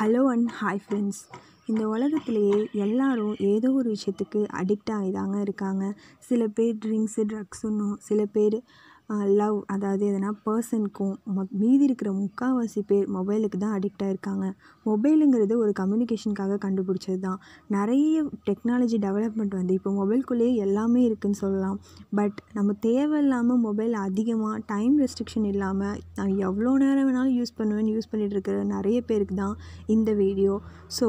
Hello and hi friends. இந்த உலகத்திலேயே எல்லாரும் ஏதோ ஒரு விஷயத்துக்கு அடிக்ட் ஆகி தாங்க இருக்காங்க. சில பேர் ட்ரிங்க்ஸு ட்ரக்ஸுன்னும் சில பேர் லவ் அதாவது எதனா பர்சனுக்கும் மொ மீதி இருக்கிற முக்கால்வாசி பேர் மொபைலுக்கு தான் அடிக்ட் ஆகிருக்காங்க மொபைலுங்கிறது ஒரு கம்யூனிகேஷனுக்காக கண்டுபிடிச்சது தான். நிறைய டெக்னாலஜி டெவலப்மெண்ட் வந்து இப்போ மொபைல்குள்ளேயே எல்லாமே இருக்குதுன்னு சொல்லலாம். பட் நம்ம தேவையில்லாமல் மொபைல் அதிகமாக டைம் ரெஸ்ட்ரிக்ஷன் இல்லாமல் நான் எவ்வளோ நேரம் வேணாலும் யூஸ் பண்ணுவேன்னு யூஸ் பண்ணிகிட்டு இருக்கிற நிறைய பேருக்கு தான் இந்த வீடியோ ஸோ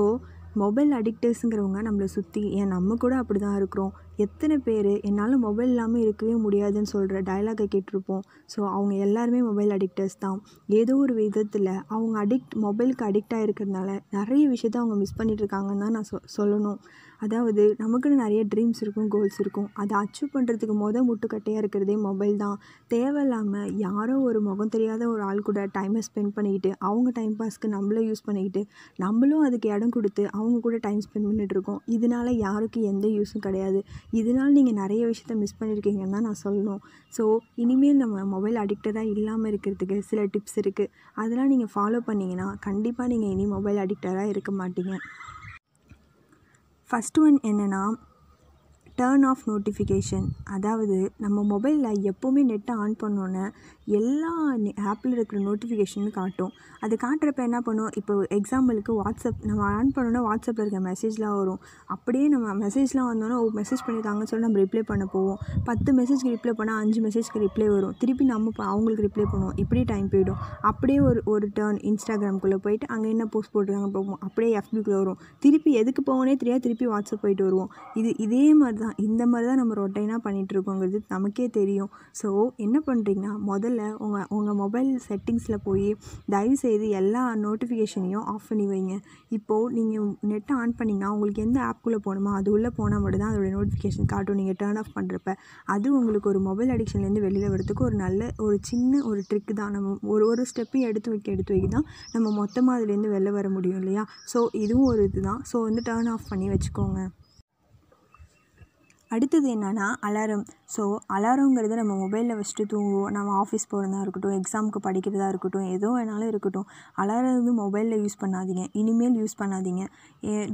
மொபைல் அடிக்டர்ஸுங்கிறவங்க நம்மளை சுற்றி ஏன் நம்ம கூட அப்படி தான் இருக்கிறோம். எத்தனை பேர்? என்னால் மொபைல் இல்லாமல் இருக்கவே முடியாதுன்னு சொல்கிற டயலாகை கேட்டிருப்போம். ஸோ அவங்க எல்லாருமே மொபைல் அடிக்டர்ஸ் தான். ஏதோ ஒரு விதத்தில் அவங்க அடிக்ட் மொபைலுக்கு அடிக்டாக இருக்கிறதுனால நிறைய விஷயத்த அவங்க மிஸ் பண்ணிகிட்ருக்காங்கன்னு தான் நான் சொ சொல்லணும். அதாவது நமக்குன்னு நிறைய ட்ரீம்ஸ் இருக்கும் கோல்ஸ் இருக்கும். அதை அச்சீவ் பண்ணுறதுக்கு மொதல் முட்டுக்கட்டையாக இருக்கிறதே மொபைல் தான். தேவையில்லாமல் யாரோ ஒரு முகம் தெரியாத ஒரு ஆள் கூட டைமை ஸ்பெண்ட் பண்ணிக்கிட்டு அவங்க டைம் பாஸ்க்கு நம்மளும் யூஸ் பண்ணிக்கிட்டு நம்மளும் அதுக்கு இடம் கொடுத்து அவங்க கூட டைம் ஸ்பெண்ட் பண்ணிகிட்ருக்கோம் இதனால் யாருக்கும் எந்த யூஸும் கிடையாது. இதனால் நீங்கள் நிறைய விஷயத்த மிஸ் பண்ணியிருக்கீங்கன்னு தான் நான் சொல்லணும். ஸோ இனிமேல் நம்ம மொபைல் அடிக்டடாக இல்லாமல் இருக்கிறதுக்கு சில டிப்ஸ் இருக்குது அதெல்லாம் நீங்கள் ஃபாலோ பண்ணிங்கன்னா கண்டிப்பாக நீங்கள் இனி மொபைல் அடிக்டராக இருக்க மாட்டீங்க. ஃபஸ்ட் ஒன் என்னென்னா டேர்ன் ஆஃப் நோட்டிஃபிகேஷன் அதாவது நம்ம மொபைலில் எப்போவுமே நெட்டை ஆன் பண்ணோன்னே எல்லா ஆப்பில் இருக்கிற நோட்டிஃபிகேஷனும் காட்டும். அது காட்டுறப்ப என்ன பண்ணும்? இப்போ எக்ஸாம்பிளுக்கு வாட்ஸ்அப் நம்ம ஆன் பண்ணோன்னா வாட்ஸ்அப்பில் இருக்க மெசேஜ்லாம் வரும். அப்படியே நம்ம மெசேஜ்லாம் வந்தோன்னா ஓ மெசேஜ் பண்ணியிருக்காங்கன்னு சொல்லி நம்ம ரிப்ளை பண்ண போவோம். பத்து மெசேஜ்க்கு ரிப்ளை பண்ணால் அஞ்சு மெசேஜ்க்கு ரிப்ளை வரும். திருப்பி நம்ம அவங்களுக்கு ரிப்ளை பண்ணுவோம். இப்படி டைம் போயிடும். அப்படியே ஒரு ஒரு டேர்ன் இன்ஸ்டாகிராம்குள்ளே போயிட்டு அங்கே என்ன போஸ்ட் போட்டிருக்காங்க போவோம் அப்படியே எஃபிக்குள்ளே வரும். திருப்பி எதுக்கு போவோனே தெரியாது. திருப்பி வாட்ஸ்அப் போயிட்டு வருவோம். இது இதே மாதிரி தான் இந்த மாதிரி தான் நம்ம ரொட்டைனாக பண்ணிகிட்ருக்கோங்கிறது நமக்கே தெரியும். ஸோ என்ன பண்ணுறீங்கன்னா முதல்ல உங்கள் உங்கள் மொபைல் செட்டிங்ஸில் போய் தயவுசெய்து எல்லா நோட்டிஃபிகேஷனையும் ஆஃப் பண்ணி வைங்க. இப்போது நீங்கள் நெட்டை ஆன் பண்ணிங்கன்னா உங்களுக்கு எந்த ஆப்குள்ளே போகணுமோ அது உள்ளே போனால் மட்டும் தான் அதோடய நோட்டிஃபிகேஷன் காட்டும் நீங்கள் டேர்ன் ஆஃப் பண்ணுறப்ப அது உங்களுக்கு ஒரு மொபைல் அடிக்ஷன்லேருந்து வெளியில் வரதுக்கு ஒரு நல்ல ஒரு சின்ன ஒரு ட்ரிக்கு தான். நம்ம ஒரு ஒரு ஸ்டெப்பையும் எடுத்து வைக்க எடுத்து வைக்க தான் நம்ம மொத்தமாக அதுலேருந்து வெளில வர முடியும் இல்லையா? ஸோ இதுவும் ஒரு இதுதான். ஸோ வந்து டேர்ன் ஆஃப் பண்ணி வச்சுக்கோங்க. அடுத்தது என்னென்னா அலாரம். ஸோ அலாரங்கிறது நம்ம மொபைலில் வச்சுட்டு தூங்குவோம். நம்ம ஆஃபீஸ் போகிறதா இருக்கட்டும் எக்ஸாமுக்கு படிக்கிறதா இருக்கட்டும் எதோ வேணாலும் இருக்கட்டும். அலாரம் வந்து மொபைலில் யூஸ் பண்ணாதீங்க. இனிமேல் யூஸ் பண்ணாதீங்க.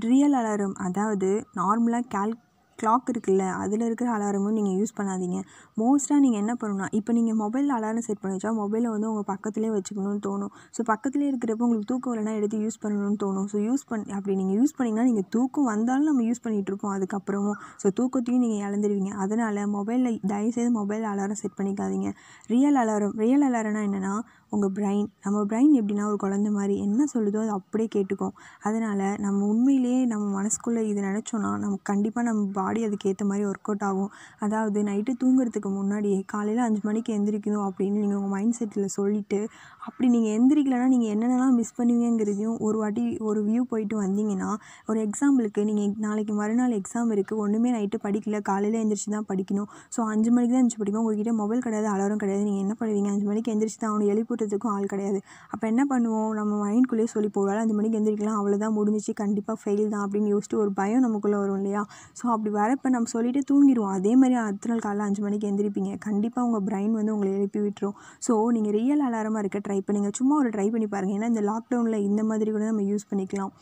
ரியல் அலாரம் அதாவது நார்மலாக கேல் கிளாக் இருக்குல்ல அதில் இருக்கிற அலாரமும் நீங்கள் யூஸ் பண்ணாதீங்க. மோஸ்ட்டாக நீங்கள் என்ன பண்ணணும்னா இப்போ நீங்கள் மொபைலில் அலாரம் செட் பண்ணி வச்சா மொபைலை வந்து உங்கள் பக்கத்துலேயே வச்சுக்கணும்னு தோணும். ஸோ பக்கத்துலேயே இருக்கிறப்ப உங்களுக்கு தூக்கம் இல்லைனா எடுத்து யூஸ் பண்ணணும்னு தோணும். ஸோ யூஸ் பண்ணி அப்படி நீங்கள் யூஸ் பண்ணிங்கன்னா நீங்கள் தூக்கம் வந்தாலும் நம்ம யூஸ் பண்ணிகிட்டு இருப்போம் அதுக்கப்புறமும். ஸோ தூக்கத்தையும் நீங்கள் இழந்துருவீங்க. அதனால் மொபைலில் தயவுசெய்து மொபைல் அலாரம் செட் பண்ணிக்காதீங்க. ரியல் அலாரம் ரியல் அலாரம்னா என்னென்னா உங்கள் பிரைன் நம்ம பிரைன் எப்படின்னா ஒரு குழந்த மாதிரி என்ன சொல்லுதோ அது அப்படியே கேட்டுக்கும். அதனால் நம்ம உண்மையிலேயே நம்ம மனசுக்குள்ளே இது நினச்சோன்னா நம்ம கண்டிப்பாக நம்ம பாடி அதுக்கேற்ற மாதிரி ஒர்க் அவுட் ஆகும். அதாவது நைட்டு தூங்குறதுக்கு முன்னாடியே காலையில் அஞ்சு மணிக்கு எந்திரிக்கணும் அப்படின்னு நீங்கள் உங்கள் மைண்ட் செட்டில் சொல்லிவிட்டு அப்படி நீங்கள் எந்திரிக்கலைன்னா நீங்கள் என்னென்னலாம் மிஸ் பண்ணுவீங்கிறதையும் ஒரு வாட்டி ஒரு வியூ போயிட்டு வந்தீங்கன்னா ஒரு எக்ஸாம்பிளுக்கு நீங்கள் நாளைக்கு மறுநாள் எக்ஸாம் இருக்குது ஒன்றுமே நைட்டு படிக்கல. காலையில் எந்திரிச்சு தான் படிக்கணும். ஸோ அஞ்சு மணிக்கு தான் எந்திரிச்சு படிக்கணும் உங்ககிட்ட மொபைல் கிடையாது அலாரம் கிடையாது. நீங்கள் என்ன பண்ணுவீங்க? அஞ்சு மணிக்கு எந்திரிச்சு தான் அவனை எழுப்பிட்டுறதுக்கும் ஆள் கிடையாது. அப்போ என்ன பண்ணுவோம்? நம்ம மைண்ட்குள்ளேயே சொல்லி போவாள் அஞ்சு மணிக்கு எந்திரிக்கலாம். அவ்வளோதான் முடிஞ்சிச்சு. கண்டிப்பாக ஃபெயில் தான் அப்படின்னு யோசிச்சுட்டு ஒரு பயம் நமக்குள்ளே வரும் இல்லையா? ஸோ அப்படி வரப்போ நம்ம சொல்லிட்டு தூங்கிடுவோம். அதே மாதிரி அடுத்த நாள் காலையில் அஞ்சு மணிக்கு எந்திரிப்பீங்க. கண்டிப்பாக உங்கள் பிரைன் வந்து உங்களை எழுப்பி விட்டுரும். ஸோ நீங்கள் ரியல் அலாரமாக இருக்க ட்ரை பண்ணுங்கள் சும்மா ஒரு ட்ரை பண்ணி பாருங்கள் ஏன்னா இந்த லாக்டவுனில் இந்த மாதிரி கூட நம்ம யூஸ் பண்ணிக்கலாம்.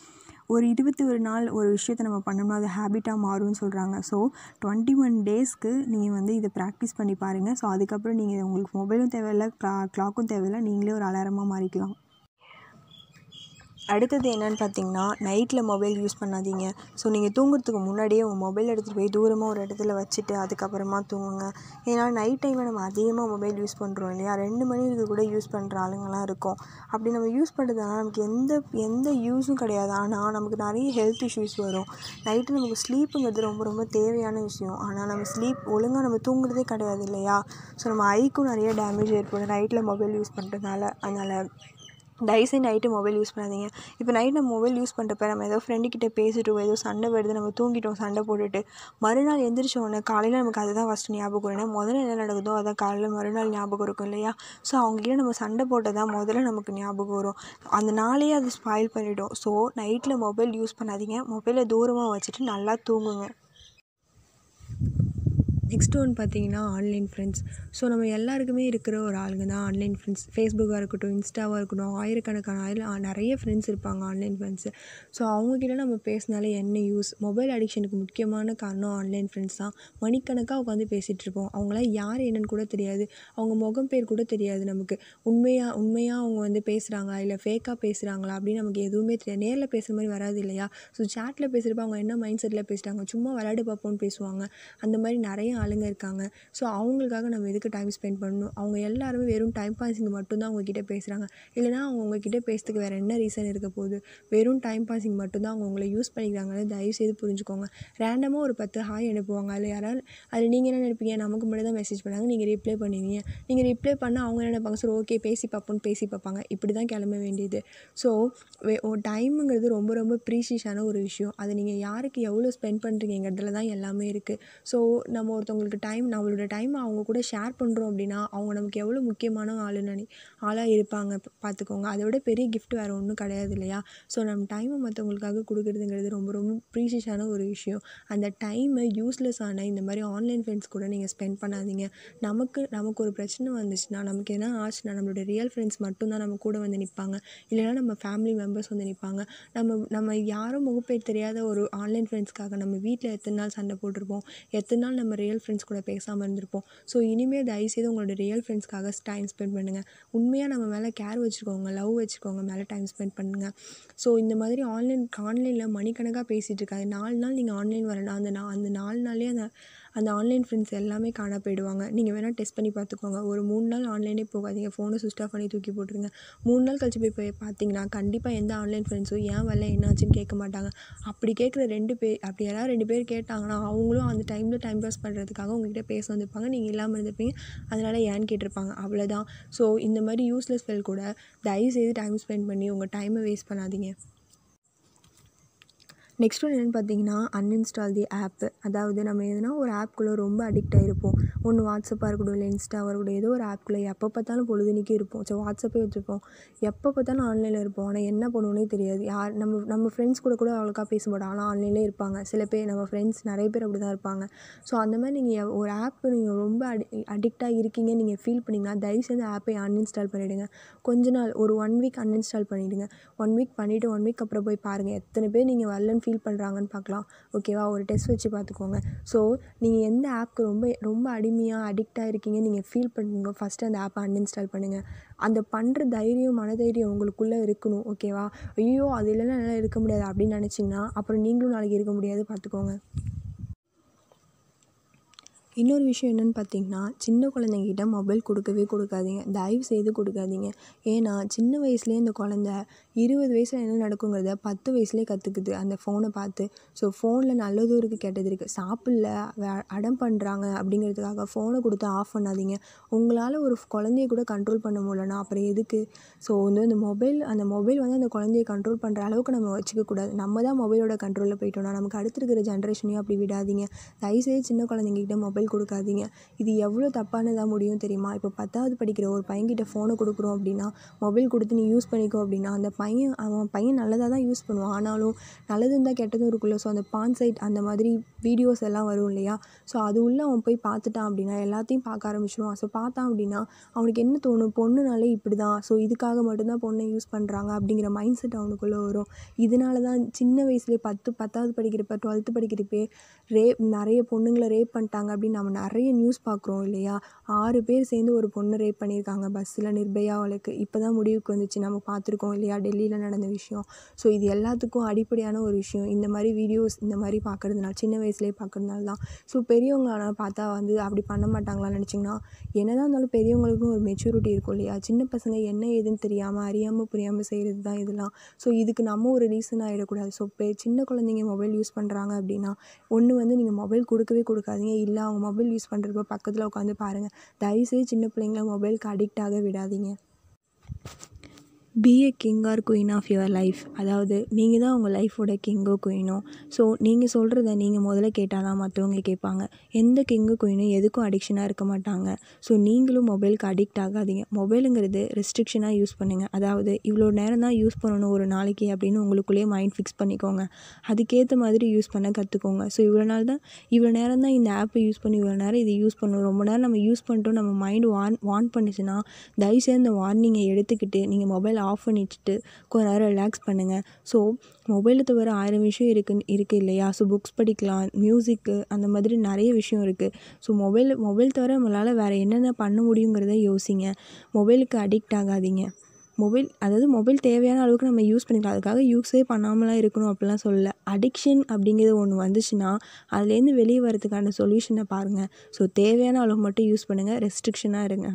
ஒரு இருபத்தி ஒரு நாள் ஒரு விஷயத்தை நம்ம பண்ணோம்னா அது ஹேபிட்டாக மாறும்னு சொல்கிறாங்க ஸோ டுவெண்ட்டி ஒன் டேஸ்க்கு நீங்கள் வந்து இதை ப்ராக்டிஸ் பண்ணி பாருங்கள் ஸோ அதுக்கப்புறம் நீங்கள் உங்களுக்கு மொபைலும் தேவையில்லை க்ளா க்ளாக்கும் தேவையில்லை நீங்களே ஒரு அலாரமாக மாறிக்கலாம். அடுத்தது என்னன்னு பார்த்தீங்கன்னா நைட்டில் மொபைல் யூஸ் பண்ணாதீங்க. ஸோ நீங்கள் தூங்குறதுக்கு முன்னாடியே உங்கள் மொபைல் எடுத்துகிட்டு போய் தூரமாக ஒரு இடத்துல வச்சுட்டு அதுக்கப்புறமா தூங்குங்க. ஏன்னா நைட் டைமில் நம்ம அதிகமாக மொபைல் யூஸ் பண்ணுறோம் இல்லையா? ரெண்டு மணிக்கு கூட யூஸ் பண்ணுற ஆளுங்களாம் இருக்கும். அப்படி நம்ம யூஸ் பண்ணுறதுனால நமக்கு எந்த எந்த யூஸும் கிடையாது. ஆனால் நமக்கு நிறைய ஹெல்த் இஷ்யூஸ் வரும். நைட்டு நமக்கு ஸ்லீப்புங்கிறது ரொம்ப ரொம்ப தேவையான விஷயம். ஆனால் நம்ம ஸ்லீப் ஒழுங்காக நம்ம தூங்குறதே கிடையாது இல்லையா? ஸோ நம்ம ஐக்கும் நிறைய டேமேஜ் ஏற்படும் நைட்டில் மொபைல் யூஸ் பண்ணுறதுனால அதனால் தயவுசெய்து நைட்டு மொபைல் யூஸ் பண்ணாதீங்க. இப்போ நைட் நம்ம மொபைல் யூஸ் பண்ணுறப்ப நம்ம ஏதோ ஃப்ரெண்டுக்கிட்ட பேசிட்டோம் ஏதோ சண்டை வருது நம்ம தூங்கிட்டோம் சண்டை போட்டுட்டு மறுநாள் எந்திரிச்ச உடனே காலையில் நமக்கு அதுதான் ஃபஸ்ட்டு ஞாபகம் வரும். ஏன்னா முதல்ல என்ன நடக்குதோ அதான் காலையில் மறுநாள் ஞாபகம் இருக்கும் இல்லையா? ஸோ அவங்ககிட்ட நம்ம சண்டை போட்டதான் முதல்ல நமக்கு ஞாபகம் வரும். அந்த நாளையே அது ஸ்பாயில் பண்ணிவிடும் ஸோ நைட்டில் மொபைல் யூஸ் பண்ணாதீங்க. மொபைலை தூரமாக வச்சுட்டு நல்லா தூங்குங்க. நெக்ஸ்ட் ஒன் பார்த்தீங்கன்னா ஆன்லைன் ஃப்ரெண்ட்ஸ். ஸோ நம்ம எல்லாருக்குமே இருக்கிற ஒரு ஆளுங்க தான் ஆன்லைன் ஃப்ரெண்ட்ஸ். ஃபேஸ்புக்காக இருக்கட்டும் இன்ஸ்டாவாக இருக்கட்டும் ஆயிரக்கணக்கான ஆயில் நிறைய ஃப்ரெண்ட்ஸ் இருப்பாங்க ஆன்லைன் ஃப்ரெண்ட்ஸு. ஸோ அவங்கக்கிட்ட நம்ம பேசினாலே என்ன யூஸ்? மொபைல் அடிக்ஷனுக்கு முக்கியமான காரணம் ஆன்லைன் ஃப்ரெண்ட்ஸ் தான். மணிக்கணக்காக உட்காந்து பேசிகிட்டு இருப்போம் அவங்களாம் யார் என்னன்னு கூட தெரியாது. அவங்க முகம் பேர் கூட தெரியாது நமக்கு. உண்மையாக உண்மையாக அவங்க வந்து பேசுகிறாங்களா இல்லை ஃபேக்காக பேசுகிறாங்களா அப்படின்னு நமக்கு எதுவுமே தெரியாது. நேரில் பேசுகிற மாதிரி வராது இல்லையா? ஸோ சேட்டில் பேசுகிறப்ப அவங்க என்ன மைண்ட் செட்டில் பேசுகிறாங்க சும்மா விளையாடு பார்ப்போம்னு பேசுவாங்க. அந்த மாதிரி நிறைய ஆளுங்க இருக்காங்க. ஸோ அவங்களுக்காக நம்ம எதுக்கு டைம் ஸ்பெண்ட் பண்ணணும்? அவங்க எல்லாருமே வெறும் டைம் பாஸிங் மட்டும்தான் அவங்கக்கிட்ட பேசுகிறாங்க இல்லைனா அவங்க உங்ககிட்ட பேசுறதுக்கு வேறு என்ன ரீசன் இருக்க போகுது? வெறும் டைம் பாஸிங் மட்டும்தான் அவங்க உங்களை யூஸ் பண்ணிக்கிறாங்கன்னு தயவு செய்து புரிஞ்சுக்கோங்க ரேண்டமாக ஒரு பத்து ஹாய் அனுப்புவாங்க. அதில் யாராவது அதில் நீங்கள் என்ன நினைப்பீங்க? நமக்கு மட்டும் தான் மெசேஜ் பண்ணாங்க. நீங்கள் ரிப்ளை பண்ணுவீங்க நீங்கள் ரிப்ளை பண்ணால் அவங்க என்ன நினைப்பாங்க? சார் ஓகே பேசி பார்ப்போம்னு பேசி பார்ப்பாங்க. இப்படி தான் கிளம்ப வேண்டியது. ஸோ டைமுங்கிறது ரொம்ப ரொம்ப ப்ரீஷியஸான ஒரு விஷயம். அதை நீங்கள் யாருக்கு எவ்வளோ ஸ்பெண்ட் பண்ணுறீங்கிறதுல தான் எல்லாமே இருக்குது ஸோ நம்ம ஒருத்தவங்களுக்கு டைம் நம்மளோட டைமை அவங்க கூட ஷேர் பண்ணுறோம் அப்படின்னா அவங்க நமக்கு எவ்வளோ முக்கியமான ஆளுன்னு ஆளாக இருப்பாங்க. பார்த்துக்கோங்க அதை விட பெரிய கிஃப்ட் வேறு ஒன்றும் கிடையாது இல்லையா? ஸோ நம்ம டைமை மற்றவங்களுக்காக கொடுக்குறதுங்கிறது ரொம்ப ரொம்ப ப்ரீஷியஸான ஒரு விஷயம். அந்த டைமை யூஸ்லெஸ்ஸான இந்த மாதிரி ஆன்லைன் ஃப்ரெண்ட்ஸ் கூட நீங்கள் ஸ்பெண்ட் பண்ணாதீங்க. நமக்கு நமக்கு ஒரு பிரச்சனை வந்துச்சுன்னா நமக்கு என்ன ஆச்சுன்னா நம்மளோட ரியல் ஃப்ரெண்ட்ஸ் மட்டும்தான் நம்ம கூட வந்து நிற்பாங்க இல்லைனா நம்ம ஃபேமிலி மெம்பர்ஸ் வந்து நிற்பாங்க நம்ம நம்ம யாரும் முகப்பேர் தெரியாத ஒரு ஆன்லைன் ஃப்ரெண்ட்ஸ்க்காக நம்ம வீட்டில் எத்தனை நாள் சண்டை போட்டிருப்போம்? எத்தனை நாள் நம்ம ரியல் ரியல் ஃப்ரெண்ட்ஸ் கூட பேசாமல் இருந்திருப்போம். ஸோ இனிமேல் தயவுசெய்து உங்களோட ரியல் ஃப்ரெண்ட்ஸ்க்காக டைம் ஸ்பெண்ட் பண்ணுங்கள் உண்மையாக நம்ம மேலே கேர் வச்சுக்கோங்க லவ் வச்சுக்கோங்க மேலே டைம் ஸ்பெண்ட் பண்ணுங்கள் ஸோ இந்த மாதிரி ஆன்லைன் ஆன்லைனில் மணிக்கணக்காக பேசிகிட்டு இருக்காது நாலு நாள் நீங்கள் ஆன்லைன் வரலாம் அந்த நா அந்த நாலு நாளே அந்த அந்த ஆன்லைன் ஃப்ரெண்ட்ஸ் எல்லாமே காண போயிடுவாங்க. நீங்கள் வேணால் டெஸ்ட் பண்ணி பார்த்துக்கோங்க. ஒரு மூணு நாள் ஆன்லைனே போகாதீங்க. ஃபோனை சுவிச் ஆஃப் பண்ணி தூக்கி போட்டுருங்க. மூணு நாள் கழிச்சு போய் போய் பார்த்தீங்கன்னா கண்டிப்பாக எந்த ஆன்லைன் ஃப்ரெண்ட்ஸும் ஏன் வரல? என்னாச்சுன்னு கேட்க மாட்டாங்க. அப்படி கேட்குற ரெண்டு பேர் அப்படி யாராவது ரெண்டு பேர் கேட்டாங்கன்னா அவங்களும் அந்த டைமில் டைம் பாஸ் பண்ணுறதுக்காக உங்ககிட்ட பேச வந்திருப்பாங்க. நீங்கள் இல்லாமல் இருந்திருப்பீங்க. அதனால் ஏன்னு கேட்டிருப்பாங்க. அவ்வளோதான் ஸோ இந்த மாதிரி யூஸ்லெஸ் ஃபெல் கூட தயவுசெய்து டைம் ஸ்பெண்ட் பண்ணி உங்கள் டைமை வேஸ்ட் பண்ணாதீங்க. நெக்ஸ்ட் ஒன்று என்னென்னு பார்த்தீங்கன்னா அன்இன்ஸ்டால் தி ஆப்பு அதாவது நம்ம எதுனா ஒரு ஆப்குள்ளே ரொம்ப அடிக்ட் ஆகிருப்போம் ஒன்று வாட்ஸ்அப்பாக இருக்கட்டும் இல்லை இன்ஸ்டாவாக இருக்கட்டும் ஏதோ ஒரு ஆப்குள்ளே எப்போ பார்த்தாலும் பொழுதுனிக்கி இருப்போம். ஸோ வாட்ஸ்அப்பே வச்சுருப்போம். எப்போ பார்த்தாலும் ஆன்லைனில் இருப்போம். ஆனால் என்ன பண்ணுவோன்னே தெரியாது. யார் நம்ம நம்ம ஃப்ரெண்ட்ஸ் கூட கூட அவ்வளோக்கா பேச மாட்டோம். ஆனால் ஆன்லைனில் இருப்பாங்க. சில பேர் நம்ம ஃப்ரெண்ட்ஸ் நிறைய பேர் அப்படி தான் இருப்பாங்க. ஸோ அந்த மாதிரி நீங்கள் ஒரு ஆப் நீங்கள் ரொம்ப அடி அடிக்டாக இருக்கீங்க நீங்கள் ஃபீல் பண்ணிங்கன்னா தயவுசெய்து ஆப்பை அன்இன்ஸ்டால் பண்ணிவிடுங்க கொஞ்ச நாள் ஒரு ஒன் வீக் அன்இன்ஸ்டால் பண்ணிவிடுங்க ஒன் வீக் பண்ணிவிட்டு ஒன் வீக் அப்புறம் போய் பாருங்கள் எத்தனை பேர் நீங்கள் வரலன்னு ஃபீல் பண்ணுறாங்கன்னு பார்க்கலாம். ஓகேவா ஒரு டெஸ்ட் வச்சு பார்த்துக்கோங்க. ஸோ நீங்கள் எந்த ஆப்க்கு ரொம்ப ரொம்ப அடிமையாக அடிக்டாக இருக்கீங்க நீங்கள் ஃபீல் பண்ணுங்க. ஃபஸ்ட்டு அந்த ஆப்பை அன்இன்ஸ்டால் பண்ணுங்கள் அந்த பண்ணுற தைரியம் மனதைரியம் உங்களுக்குள்ளே இருக்கணும். ஓகேவா ஐயோ அது இல்லைன்னா என்னால் இருக்க முடியாது அப்படின்னு நினச்சிங்கன்னா அப்புறம் நீங்களும் நாளைக்கு இருக்க முடியாது. பார்த்துக்கோங்க. இன்னொரு விஷயம் என்னென்னு பார்த்தீங்கன்னா சின்ன குழந்தைங்கிட்ட மொபைல் கொடுக்கவே கொடுக்காதீங்க. தயவு செய்து கொடுக்காதீங்க. ஏன்னா சின்ன வயசுலேயே இந்த குழந்த இருபது வயசில் என்ன நடக்குங்கிறத பத்து வயசுலேயே கற்றுக்குது அந்த ஃபோனை பார்த்து ஸோ ஃபோனில் நல்லதும் இருக்குது கெட்டது இருக்குது சாப்பிடல. அடம் பண்ணுறாங்க அப்படிங்கிறதுக்காக ஃபோனை கொடுத்து ஆஃப் பண்ணாதீங்க. உங்களால் ஒரு குழந்தைய கூட கண்ட்ரோல் பண்ண முடியலன்னா அப்புறம் எதுக்கு? ஸோ வந்து அந்த மொபைல் அந்த மொபைல் வந்து அந்த குழந்தைய கண்ட்ரோல் பண்ணுற அளவுக்கு நம்ம வச்சுக்க கூடாது. நம்ம தான் மொபைலோட கண்ட்ரோலில் போயிட்டோம்னா நமக்கு அடுத்திருக்கிற ஜென்ரேஷனையும் அப்படி விடாதீங்க. தயவுசெய்து சின்ன குழந்தைங்ககிட்ட மொபைல் கொடுக்காதீங்க. இது எவ்வளோ தப்பானதாக முடியும் தெரியுமா? இப்போ பத்தாவது படிக்கிற ஒரு பையன்கிட்ட ஃபோனை கொடுக்குறோம் அப்படின்னா மொபைல் கொடுத்து நீ யூஸ் பண்ணிக்கோ அப்படின்னா அந்த பையன் அவன் பையன் நல்லதாக தான் யூஸ் பண்ணுவான். ஆனாலும் நல்லது இருந்தால் கெட்டதும் இருக்குல்ல ஸோ அந்த பான் சைட் அந்த மாதிரி வீடியோஸ் எல்லாம் வரும் இல்லையா? ஸோ அது உள்ளே அவன் போய் பார்த்துட்டான் அப்படின்னா எல்லாத்தையும் பார்க்க ஆரம்பிச்சிடுவான் ஸோ பார்த்தான் அப்படின்னா அவனுக்கு என்ன தோணும்? பொண்ணுனாலே இப்படி தான் ஸோ இதுக்காக மட்டும்தான் பொண்ணை யூஸ் பண்ணுறாங்க அப்படிங்கிற மைண்ட் செட் அவனுக்குள்ளே வரும். இதனால தான் சின்ன வயசுலேயே பத்து பத்தாவது படிக்கிறப்ப டுவெல்த்து படிக்கிறப்பே ரேப் நிறைய பொண்ணுங்களை ரேப் பண்ணிட்டாங்க அப்படின்னு நம்ம நிறைய நியூஸ் பார்க்குறோம் இல்லையா? ஆறு பேர் சேர்ந்து ஒரு பொண்ணு ரேப் பண்ணியிருக்காங்க. பஸ்ஸில் நிர்பயா அவளுக்கு இப்போ தான் முடிவுக்கு வந்துச்சு. நம்ம பார்த்துருக்கோம் இல்லையா? டெல்லியில் நடந்த விஷயம். ஸோ இது எல்லாத்துக்கும் அடிப்படையான ஒரு விஷயம். இந்த மாதிரி வீடியோஸ் இந்த மாதிரி பார்க்குறதுனால சின்ன வயசுலேயே பார்க்குறதுனால தான். ஸோ பெரியவங்க ஆனால் பார்த்தா வந்து அப்படி பண்ண மாட்டாங்களான்னு நினச்சிங்கன்னா என்னதான் இருந்தாலும் பெரியவங்களுக்கும் ஒரு மெச்சூரிட்டி இருக்கும் இல்லையா? சின்ன பசங்க என்ன ஏதுன்னு தெரியாமல் அறியாமல் புரியாமல் செய்கிறது தான் இதெல்லாம். ஸோ இதுக்கு நம்ம ஒரு ரீசன் ஆகிடக்கூடாது ஸோ இப்போ சின்ன குழந்தைங்க மொபைல் யூஸ் பண்ணுறாங்க அப்படின்னா ஒன்று வந்து நீங்கள் மொபைல் கொடுக்கவே கொடுக்காதீங்க. இல்லை அவங்க மொபைல் யூஸ் பண்ணுறப்ப பக்கத்தில் உட்காந்து பாருங்கள் தயவுசெய்து சின்ன பிள்ளைங்கள மொபைலுக்கு அடிக்ட் ஆக விடாதீங்க. Be a king or queen of your life அதாவது நீங்கள் தான் உங்கள் லைஃபோட கிங்கோ குயினோ ஸோ நீங்கள் சொல்கிறத நீங்கள் முதல்ல கேட்டால் தான் மற்றவங்க கேட்பாங்க. எந்த கிங்கு குயினும் எதுக்கும் அடிக்ஷனாக இருக்க மாட்டாங்க. ஸோ நீங்களும் மொபைலுக்கு அடிக்ட் ஆகாதீங்க. மொபைலுங்கிறது ரெஸ்ட்ரிக்ஷனாக யூஸ் பண்ணுங்கள் அதாவது இவ்வளோ நேரம் தான் யூஸ் பண்ணணும் ஒரு நாளைக்கு அப்படின்னு உங்களுக்குள்ளேயே மைண்ட் ஃபிக்ஸ் பண்ணிக்கோங்க. அதுக்கேற்ற மாதிரி யூஸ் பண்ண கற்றுக்கோங்க ஸோ இவ்வளோ நாள் தான் இவ்வளோ நேரம் தான் இந்த ஆப்பை யூஸ் பண்ணி இவ்வளோ நேரம் இதை யூஸ் பண்ணணும். ரொம்ப நேரம் நம்ம யூஸ் பண்ணிட்டோம் நம்ம மைண்டு வார்ன் வார்ன் பண்ணுச்சுன்னா தயவுசெய்து இந்த வார்னிங்கை எடுத்துக்கிட்டு நீங்கள் மொபைல் ஆஃப் பண்ணிவிட்டு கொஞ்ச நேரம் ரிலாக்ஸ் பண்ணுங்கள் ஸோ மொபைலை தவிர ஆயிரம் விஷயம் இருக்குன்னு இருக்குது இல்லையா? ஸோ புக்ஸ் படிக்கலாம் மியூசிக்கு அந்த மாதிரி நிறைய விஷயம் இருக்குது ஸோ மொபைல் மொபைல் தவிர நம்மளால் வேறு என்னென்ன பண்ண முடியுங்கிறத யோசிங்க. மொபைலுக்கு அடிக்ட் ஆகாதீங்க. மொபைல் அதாவது மொபைல் தேவையான அளவுக்கு நம்ம யூஸ் பண்ணிக்கலாம். அதுக்காக யூஸே பண்ணாமலாம் இருக்கணும் அப்படிலாம் சொல்லல. அடிக்ஷன் அப்படிங்கிறது ஒன்று வந்துச்சுன்னா அதுலேருந்து வெளியே வரதுக்கான சொல்யூஷனை பாருங்கள் ஸோ தேவையான அளவு மட்டும் யூஸ் பண்ணுங்கள் ரெஸ்ட்ரிக்ஷனாக இருங்க.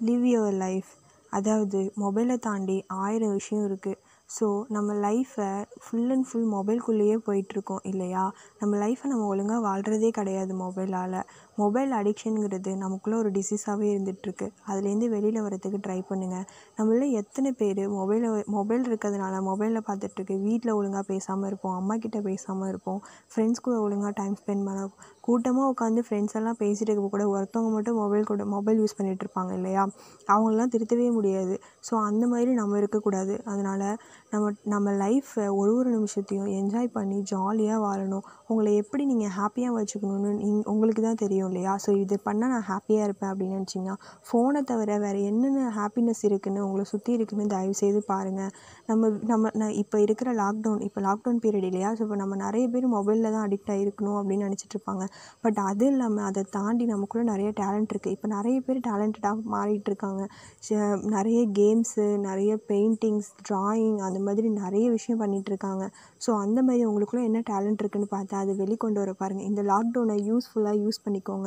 லிவ் யுவர் லைஃப் அதாவது மொபைலை தாண்டி ஆயிரம் விஷயம் இருக்குது ஸோ நம்ம லைஃப்பை ஃபுல் அண்ட் ஃபுல் மொபைல்குள்ளேயே போயிட்டுருக்கோம் இல்லையா? நம்ம லைஃப்பை நம்ம ஒழுங்காக வாழ்கிறதே கிடையாது மொபைலால் மொபைல் அடிக்ஷனுங்கிறது நமக்குள்ளே ஒரு டிசீஸாகவே இருந்துகிட்ருக்கு அதுலேருந்து வெளியில் வரதுக்கு ட்ரை பண்ணுங்கள் நம்மள எத்தனை பேர் மொபைலை மொபைல் இருக்கிறதுனால மொபைலில் பார்த்துட்ருக்கு வீட்டில் ஒழுங்காக பேசாமல் இருப்போம். அம்மா கிட்டே பேசாமல் இருப்போம். ஃப்ரெண்ட்ஸ் கூட ஒழுங்காக டைம் ஸ்பெண்ட் பண்ண கூட்டமாக உட்காந்து ஃப்ரெண்ட்ஸ் எல்லாம் பேசிகிட்டு இருக்க கூட ஒருத்தவங்க மட்டும் மொபைல் கூட மொபைல் யூஸ் பண்ணிகிட்டு இருப்பாங்க இல்லையா? அவங்களெலாம் திருத்தவே முடியாது. ஸோ அந்த மாதிரி நம்ம இருக்கக்கூடாது. அதனால் நம்ம நம்ம லைஃப்பை ஒரு ஒரு நிமிஷத்தையும் என்ஜாய் பண்ணி ஜாலியாக வாழணும். உங்களை எப்படி நீங்கள் ஹாப்பியாக வச்சுக்கணுன்னு நீங் உங்களுக்கு தான் தெரியும். இல்லையா? ஸோ இது பண்ணால் நான் ஹாப்பியாக இருப்பேன் அப்படின்னு நினச்சிங்கன்னா ஃபோனை தவிர வேறு என்னென்ன ஹாப்பினஸ் இருக்குதுன்னு உங்களை சுற்றி இருக்குன்னு தயவுசெய்து பாருங்கள் நம்ம நம்ம நான் இப்போ இருக்கிற லாக்டவுன் இப்போ லாக்டவுன் பீரியட் இல்லையா? ஸோ இப்போ நம்ம நிறைய பேர் மொபைலில் தான் அடிக்ட் ஆகிருக்கணும் அப்படின்னு நினச்சிட்ருப்பாங்க பட் அது இல்லாமல் அதை தாண்டி நமக்குள்ளே நிறைய டேலண்ட் இருக்குது இப்போ நிறைய பேர் டேலண்டடாக மாறிட்டு இருக்காங்க. நிறைய கேம்ஸு நிறைய பெயிண்டிங்ஸ் ட்ராயிங் அந்த மாதிரி நிறைய விஷயம் பண்ணிகிட்ருக்காங்க இருக்காங்க. ஸோ அந்த மாதிரி உங்களுக்குள்ளே என்ன டேலண்ட் இருக்குன்னு பார்த்தா அதை வெளிக்கொண்டு வர பாருங்கள் இந்த லாக்டவுனை யூஸ்ஃபுல்லாக யூஸ் பண்ணிக்கோங்க.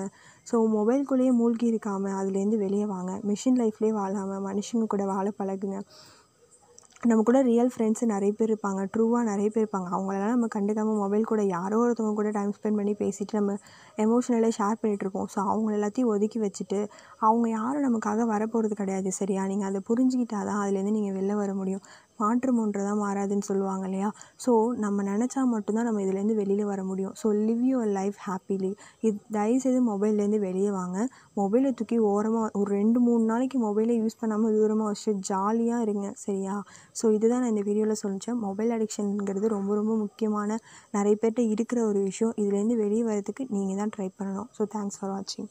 ஸோ மொபைல்குள்ளேயே மூழ்கி இருக்காமல் அதுலேருந்து வெளியே வாங்க. மிஷின் லைஃப்லேயே வாழாமல் மனுஷங்க கூட வாழ பழகுங்க. நம்ம கூட ரியல் ஃப்ரெண்ட்ஸு நிறைய பேர் இருப்பாங்க. ட்ரூவாக நிறைய பேர் இருப்பாங்க. அவங்களெல்லாம் நம்ம கண்டுக்காமல் மொபைல் கூட யாரோ ஒருத்தவங்க கூட டைம் ஸ்பெண்ட் பண்ணி பேசிட்டு நம்ம எமோஷனலாக ஷேர் பண்ணிகிட்ருப்போம் ஸோ அவங்கள எல்லாத்தையும் ஒதுக்கி வச்சுட்டு அவங்க யாரும் நமக்காக வரப்போகிறது கிடையாது சரியா? நீங்கள் அதை புரிஞ்சுக்கிட்டா தான் அதுலேருந்து நீங்கள் வெளில வர முடியும். மாற்றம் ஒன்று தான் மாறாதுன்னு சொல்லுவாங்க இல்லையா? ஸோ நம்ம நினச்சா மட்டும்தான் நம்ம இதுலேருந்து வெளியில் வர முடியும். So live your life happily இது தயவுசெய்து மொபைல்லேருந்து வெளியே வாங்க. மொபைலை தூக்கி ஓரமாக ஒரு ரெண்டு மூணு நாளைக்கு மொபைலை யூஸ் பண்ணாமல் தூரமாக வச்சுட்டு ஜாலியாக இருங்க சரியா? ஸோ இதுதான் நான் இந்த வீடியோவில் சொல்லிச்சேன். மொபைல் அடிக்ஷனுங்கிறது ரொம்ப ரொம்ப முக்கியமான நிறைய பேர்கிட்ட இருக்கிற ஒரு விஷயம். இதுலேருந்து வெளியே வரதுக்கு நீங்கள் தான் ட்ரை பண்ணணும். ஸோ தேங்க்ஸ் ஃபார் வாட்சிங்